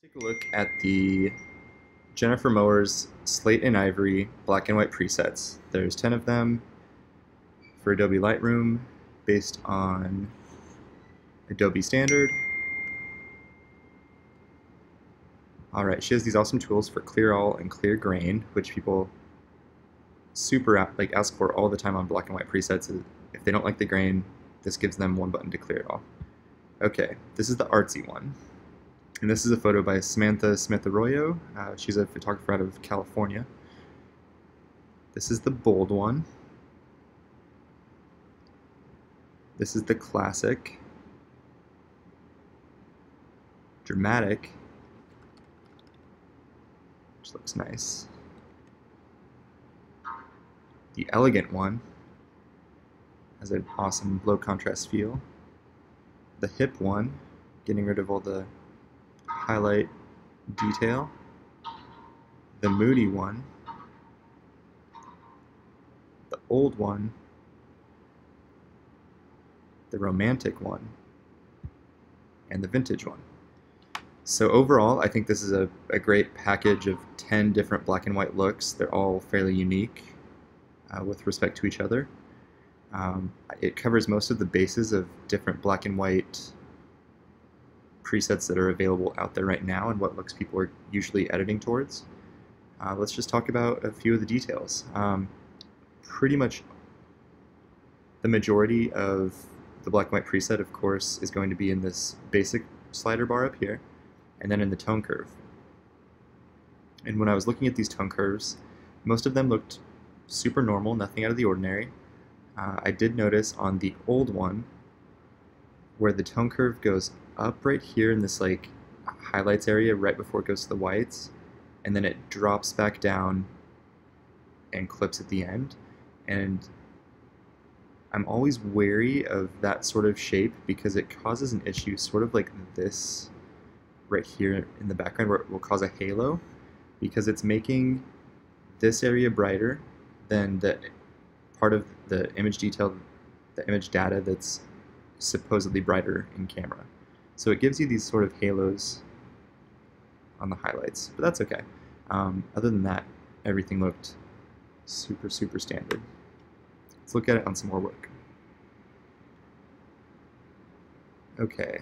Take a look at the Jennifer Moher's Slate and Ivory black and white presets. There's 10 of them for Adobe Lightroom based on Adobe Standard. Alright, she has these awesome tools for clear all and clear grain, which people super like ask for all the time on black and white presets. If they don't like the grain, this gives them one button to clear it all. Okay, this is the artsy one. And this is a photo by Samantha Smith Arroyo. Uh, she's a photographer out of California. This is the bold one. This is the classic. Dramatic. Which looks nice. The elegant one has an awesome low contrast feel. The hip one, getting rid of all the highlight detail, the moody one, the old one, the romantic one, and the vintage one. So overall, I think this is a, a great package of 10 different black and white looks. They're all fairly unique uh, with respect to each other. Um, it covers most of the bases of different black and white presets that are available out there right now and what looks people are usually editing towards. Uh, let's just talk about a few of the details. Um, pretty much the majority of the black and white preset, of course, is going to be in this basic slider bar up here, and then in the tone curve. And when I was looking at these tone curves, most of them looked super normal, nothing out of the ordinary. Uh, I did notice on the old one, where the tone curve goes up right here in this like highlights area right before it goes to the whites, and then it drops back down and clips at the end. And I'm always wary of that sort of shape because it causes an issue sort of like this right here in the background where it will cause a halo because it's making this area brighter than the part of the image detail, the image data that's supposedly brighter in camera. So it gives you these sort of halos on the highlights, but that's okay. Um, other than that, everything looked super, super standard. Let's look at it on some more work. Okay,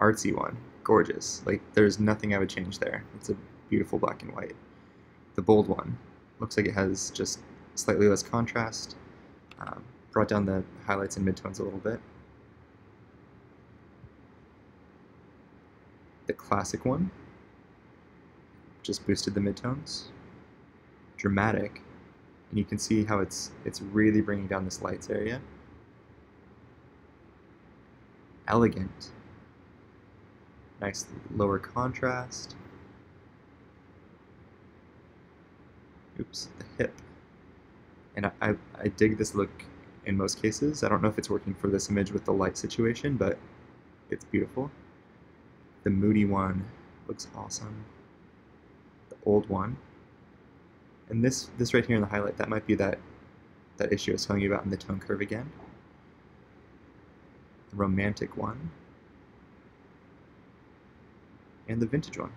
artsy one, gorgeous. Like there's nothing I would change there. It's a beautiful black and white. The bold one, looks like it has just slightly less contrast, um, brought down the highlights and midtones a little bit. The classic one just boosted the midtones. Dramatic, and you can see how it's it's really bringing down this lights area. Elegant, nice lower contrast. Oops, the hip. And I, I, I dig this look in most cases. I don't know if it's working for this image with the light situation, but it's beautiful. The moody one looks awesome. The old one. And this this right here in the highlight, that might be that that issue I was telling you about in the tone curve again. The romantic one. And the vintage one.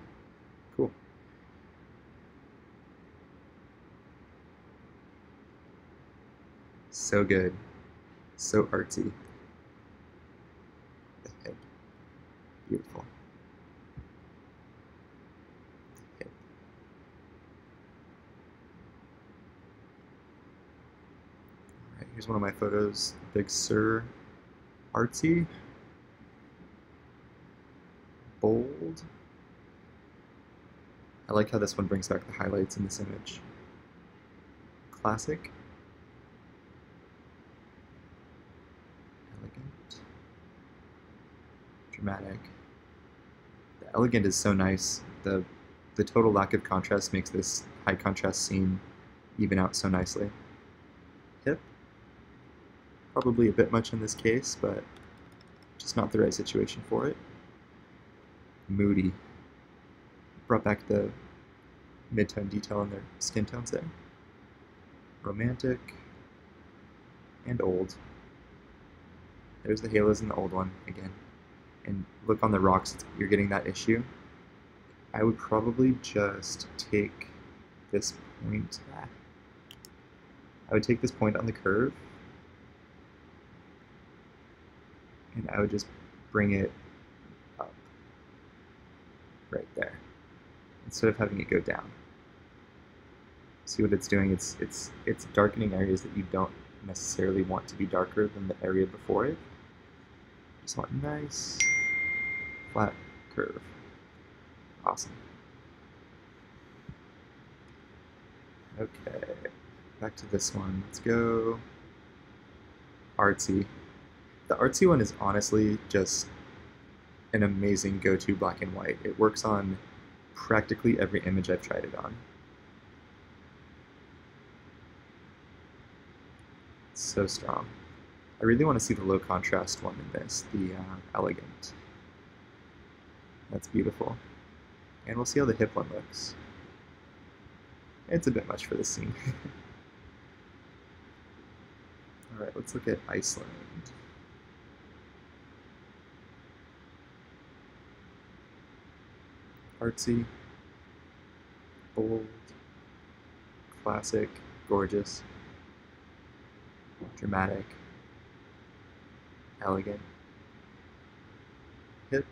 Cool. So good. So artsy. Beautiful. The hip. Alright, here's one of my photos. Big Sur artsy. Bold. I like how this one brings back the highlights in this image. Classic. Elegant. Dramatic. The elegant is so nice. The the total lack of contrast makes this high contrast scene even out so nicely. Probably a bit much in this case, but just not the right situation for it. Moody. Brought back the mid-tone detail in their skin tones there. Romantic and old. There's the halos in the old one again. And look on the rocks, you're getting that issue. I would probably just take this point. Back. I would take this point on the curve and I would just bring it up right there instead of having it go down. See what it's doing? It's it's it's darkening areas that you don't necessarily want to be darker than the area before it. Just want nice flat curve. Awesome. Okay, back to this one. Let's go artsy. The artsy one is honestly just an amazing go-to black and white. It works on practically every image I've tried it on. It's so strong. I really want to see the low contrast one in this, the uh, elegant. That's beautiful. And we'll see how the hip one looks. It's a bit much for this scene. Alright, let's look at Iceland. Artsy, bold, classic, gorgeous, dramatic, elegant, hip,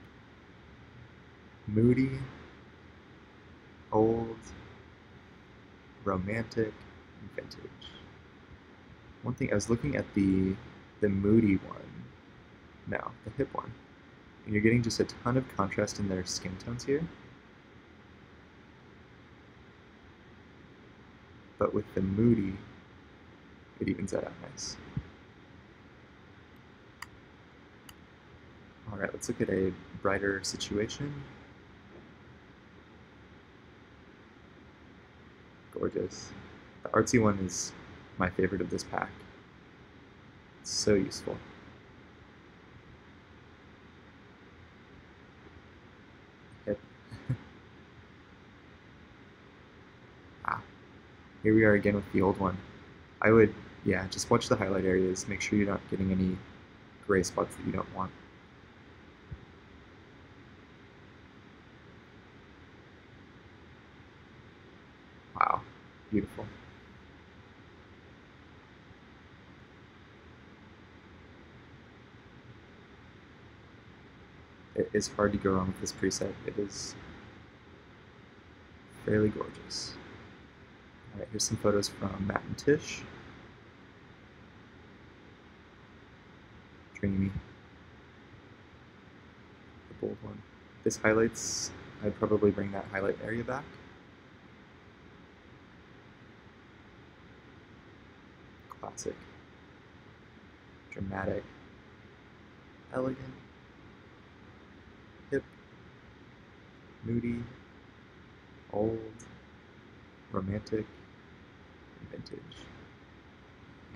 moody, old, romantic, and vintage. One thing I was looking at the the moody one, no, the hip one, and you're getting just a ton of contrast in their skin tones here. But with the moody, it evens that out nice. All right, let's look at a brighter situation. Gorgeous. The artsy one is my favorite of this pack. It's so useful. Hip. ah. Here we are again with the old one. I would, yeah, just watch the highlight areas. Make sure you're not getting any gray spots that you don't want. Wow, beautiful. It is hard to go wrong with this preset. It is fairly gorgeous. Alright, here's some photos from Matt and Tish. Dreamy. The bold one. This highlights, I'd probably bring that highlight area back. Classic. Dramatic. Elegant. Hip. Moody. Old. Romantic vintage.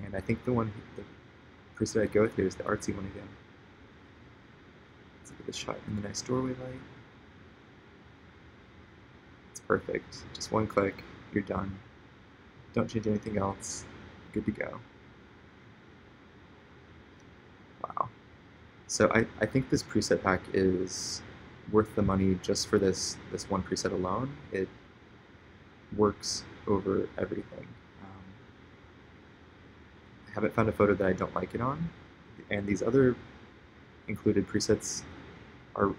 And I think the one, the preset I'd go with here is the artsy one again. Let's look at the shot in the nice doorway light. It's perfect. Just one click, you're done. Don't change anything else. Good to go. Wow. So I, I think this preset pack is worth the money just for this this one preset alone. It works over everything. Haven't found a photo that I don't like it on, and these other included presets are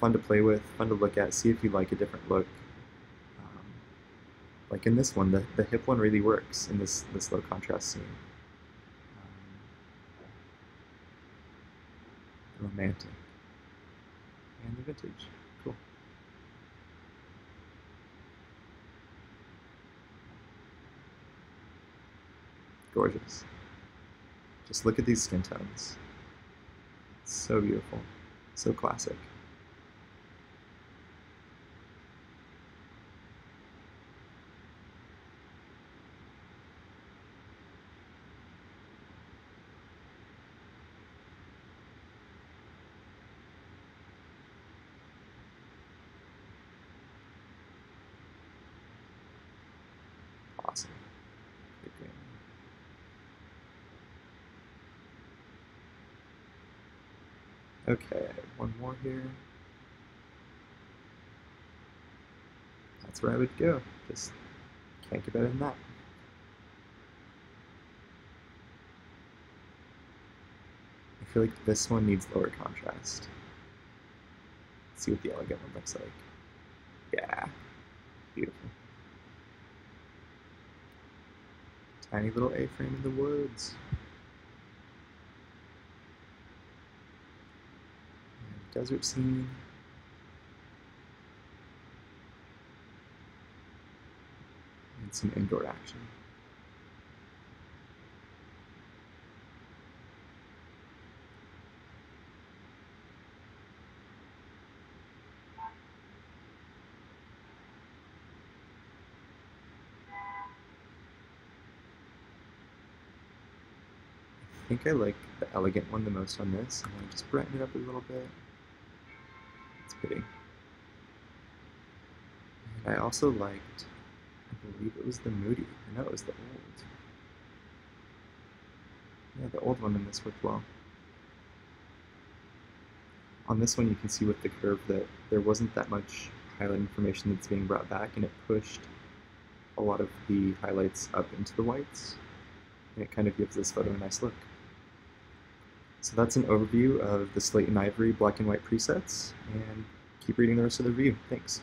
fun to play with, fun to look at, see if you like a different look. Um, like in this one, the, the hip one really works in this, this low contrast scene. Um, romantic. And the vintage. Cool. Gorgeous. Just look at these skin tones. So beautiful. So classic. Awesome. Good game. Okay, one more here. that's where I would go. Just can't get better than that. I feel like this one needs lower contrast. Let's see what the elegant one looks like. Yeah, beautiful. Tiny little A-frame in the woods. And desert scene. And some indoor action. I think I like the elegant one the most on this. I'm gonna just brighten it up a little bit. And I also liked, I believe it was the Moody. I know it was the old. Yeah, the old one in this worked well. On this one you can see with the curve that there wasn't that much highlight information that's being brought back and it pushed a lot of the highlights up into the whites and it kind of gives this photo a nice look. So that's an overview of the Slate and Ivory black and white presets, and keep reading the rest of the review. Thanks.